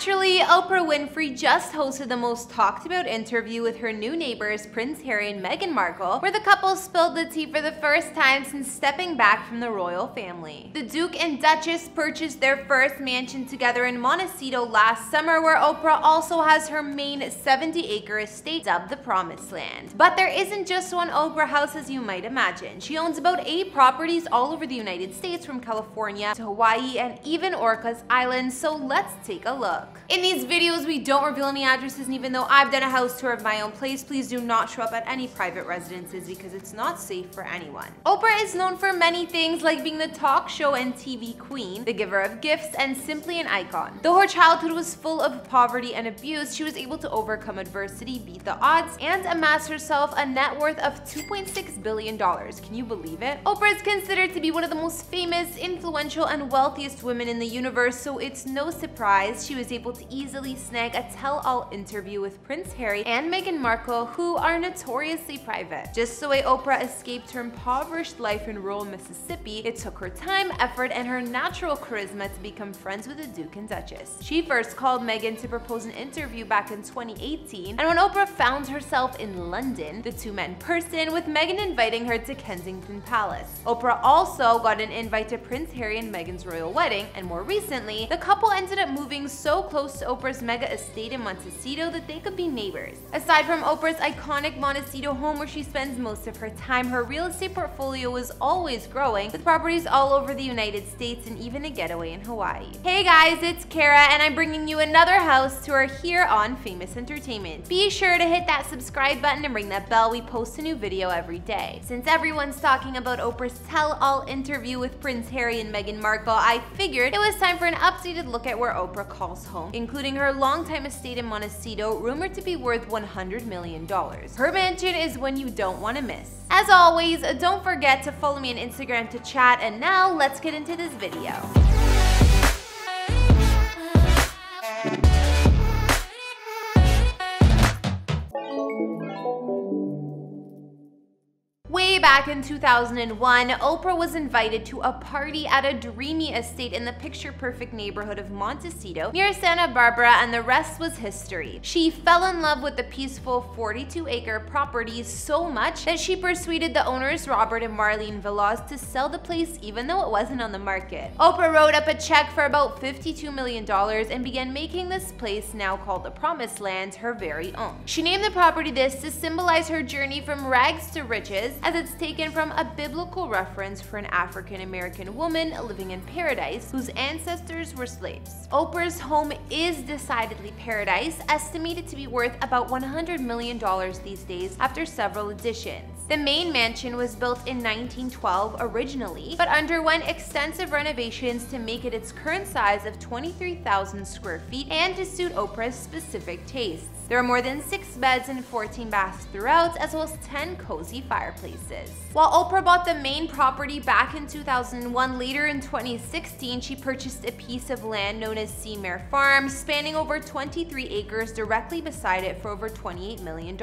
Naturally, Oprah Winfrey just hosted the most talked about interview with her new neighbors, Prince Harry and Meghan Markle, where the couple spilled the tea for the first time since stepping back from the royal family. The Duke and Duchess purchased their first mansion together in Montecito last summer, where Oprah also has her main 70-acre estate dubbed the Promised Land. But there isn't just one Oprah house as you might imagine. She owns about eight properties all over the United States from California to Hawaii and even Orcas Island, so let's take a look. In these videos, we don't reveal any addresses, and even though I've done a house tour of my own place, please do not show up at any private residences because it's not safe for anyone. Oprah is known for many things like being the talk show and TV queen, the giver of gifts, and simply an icon. Though her childhood was full of poverty and abuse, she was able to overcome adversity, beat the odds, and amass herself a net worth of $2.6 billion. Can you believe it? Oprah is considered to be one of the most famous, influential, and wealthiest women in the universe, so it's no surprise she was able to easily snag a tell-all interview with Prince Harry and Meghan Markle, who are notoriously private. Just the way Oprah escaped her impoverished life in rural Mississippi, it took her time, effort, and her natural charisma to become friends with the Duke and Duchess. She first called Meghan to propose an interview back in 2018, and when Oprah found herself in London, the two met in person, with Meghan inviting her to Kensington Palace. Oprah also got an invite to Prince Harry and Meghan's royal wedding, and more recently, the couple ended up moving so close to Oprah's mega estate in Montecito that they could be neighbors. Aside from Oprah's iconic Montecito home where she spends most of her time, her real estate portfolio is always growing, with properties all over the United States and even a getaway in Hawaii. Hey guys, it's Kara, and I'm bringing you another house tour here on Famous Entertainment. Be sure to hit that subscribe button and ring that bell. We post a new video every day. Since everyone's talking about Oprah's tell-all interview with Prince Harry and Meghan Markle, I figured it was time for an updated look at where Oprah calls home, including her longtime estate in Montecito, rumored to be worth $100 million. Her mansion is one you don't want to miss. As always, don't forget to follow me on Instagram to chat, and now let's get into this video. Back in 2001, Oprah was invited to a party at a dreamy estate in the picture-perfect neighborhood of Montecito near Santa Barbara and the rest was history. She fell in love with the peaceful 42-acre property so much that she persuaded the owners Robert and Marlene Veloz to sell the place even though it wasn't on the market. Oprah wrote up a check for about $52 million and began making this place, now called the Promised Land, her very own. She named the property this to symbolize her journey from rags to riches as it's taken from a biblical reference for an African American woman living in paradise whose ancestors were slaves. Oprah's home is decidedly paradise, estimated to be worth about $100 million these days after several additions. The main mansion was built in 1912 originally, but underwent extensive renovations to make it its current size of 23,000 square feet and to suit Oprah's specific tastes. There are more than 6 beds and 14 baths throughout, as well as 10 cozy fireplaces. While Oprah bought the main property back in 2001, later in 2016, she purchased a piece of land known as Seamair Farm, spanning over 23 acres directly beside it for over $28 million.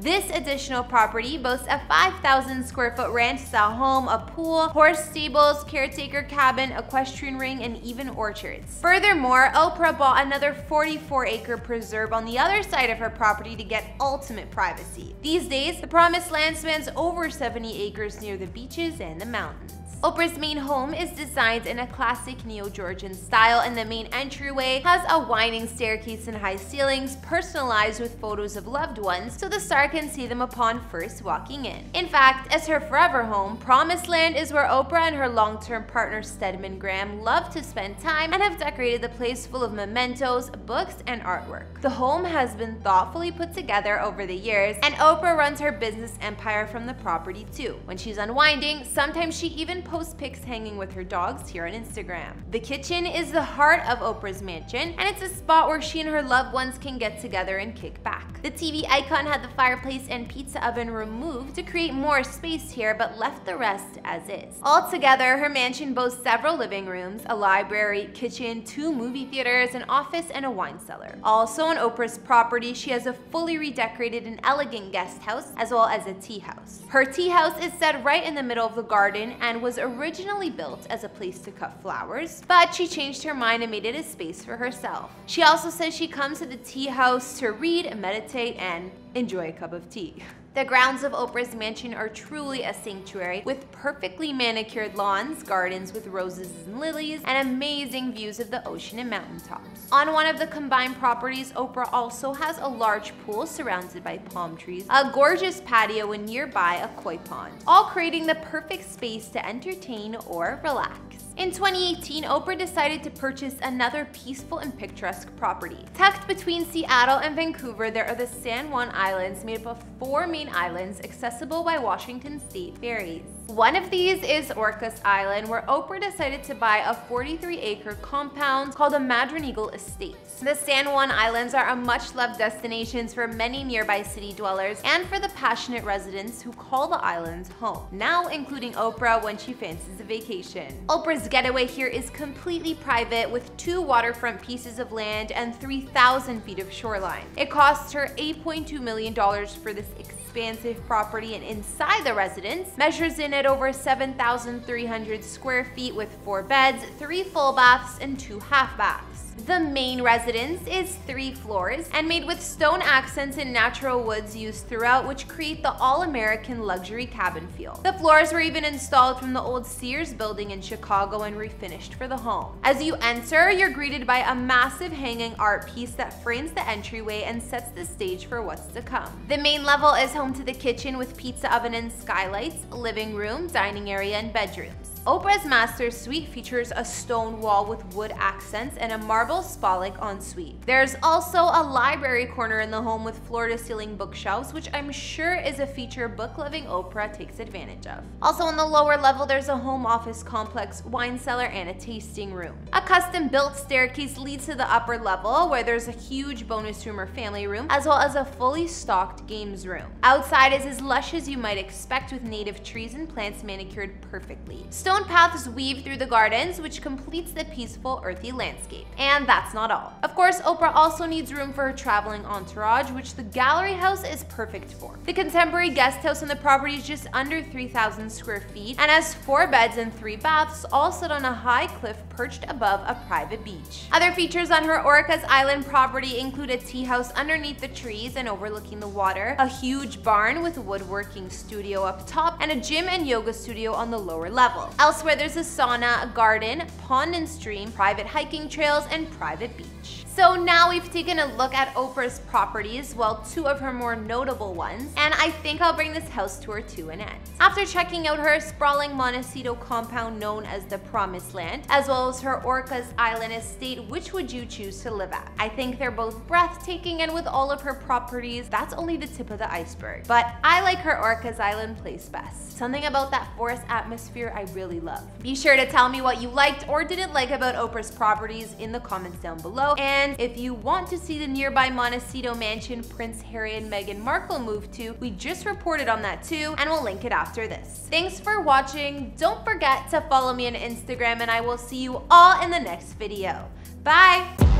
This additional property boasts a 5,000 square foot ranch-style home, a pool, horse stables, caretaker cabin, equestrian ring, and even orchards. Furthermore, Oprah bought another 44 acre preserve on the other side of her property to get ultimate privacy. These days, the promised land spans over 70 acres near the beaches and the mountains. Oprah's main home is designed in a classic Neo-Georgian style and the main entryway has a winding staircase and high ceilings personalized with photos of loved ones so the star can see them upon first walking in. In fact, as her forever home, Promised Land is where Oprah and her long-term partner Stedman Graham love to spend time and have decorated the place full of mementos, books, and artwork. The home has been thoughtfully put together over the years and Oprah runs her business empire from the property too. When she's unwinding, sometimes she even post pics hanging with her dogs here on Instagram. The kitchen is the heart of Oprah's mansion, and it's a spot where she and her loved ones can get together and kick back. The TV icon had the fireplace and pizza oven removed to create more space here, but left the rest as is. Altogether, her mansion boasts several living rooms, a library, kitchen, two movie theaters, an office, and a wine cellar. Also on Oprah's property, she has a fully redecorated and elegant guest house, as well as a tea house. Her tea house is set right in the middle of the garden and was was originally built as a place to cut flowers, but she changed her mind and made it a space for herself. She also says she comes to the tea house to read, meditate, and enjoy a cup of tea. The grounds of Oprah's mansion are truly a sanctuary with perfectly manicured lawns, gardens with roses and lilies, and amazing views of the ocean and mountaintops. On one of the combined properties, Oprah also has a large pool surrounded by palm trees, a gorgeous patio, and nearby a koi pond, all creating the perfect space to entertain or relax. In 2018, Oprah decided to purchase another peaceful and picturesque property. Tucked between Seattle and Vancouver, there are the San Juan Islands made up of four main islands accessible by Washington State ferries. One of these is Orcas Island, where Oprah decided to buy a 43-acre compound called the Madrigal Estates. The San Juan Islands are a much-loved destination for many nearby city dwellers and for the passionate residents who call the islands home, now including Oprah when she fancies a vacation. Oprah's getaway here is completely private with two waterfront pieces of land and 3,000 feet of shoreline. It costs her $8.2 million for this expansive property and inside the residence measures in at over 7,300 square feet with four beds, three full baths, and two half baths. The main residence is three floors and made with stone accents and natural woods used throughout which create the all-American luxury cabin feel. The floors were even installed from the old Sears building in Chicago and refinished for the home. As you enter, you're greeted by a massive hanging art piece that frames the entryway and sets the stage for what's to come. The main level is home to the kitchen with pizza oven and skylights, living room, dining area, and bedrooms. Oprah's master suite features a stone wall with wood accents and a marble spa-like ensuite. There's also a library corner in the home with floor-to-ceiling bookshelves, which I'm sure is a feature book-loving Oprah takes advantage of. Also on the lower level, there's a home office complex, wine cellar, and a tasting room. A custom-built staircase leads to the upper level, where there's a huge bonus room or family room, as well as a fully stocked games room. Outside is as lush as you might expect with native trees and plants manicured perfectly. Stone Stone paths weave through the gardens, which completes the peaceful, earthy landscape. And that's not all. Of course, Oprah also needs room for her traveling entourage, which the gallery house is perfect for. The contemporary guest house on the property is just under 3,000 square feet and has four beds and three baths, all set on a high cliff perched above a private beach. Other features on her Orcas Island property include a tea house underneath the trees and overlooking the water, a huge barn with a woodworking studio up top, and a gym and yoga studio on the lower level. Elsewhere, there's a sauna, a garden, pond and stream, private hiking trails, and private beach. So now we've taken a look at Oprah's properties, well, two of her more notable ones, and I think I'll bring this house tour to an end. After checking out her sprawling Montecito compound known as the Promised Land, as well as her Orcas Island estate, which would you choose to live at? I think they're both breathtaking, and with all of her properties, that's only the tip of the iceberg. But I like her Orcas Island place best. Something about that forest atmosphere I really love. Be sure to tell me what you liked or didn't like about Oprah's properties in the comments down below, and and if you want to see the nearby Montecito mansion Prince Harry and Meghan Markle moved to, we just reported on that too, and we'll link it after this. Thanks for watching. Don't forget to follow me on Instagram, and I will see you all in the next video. Bye!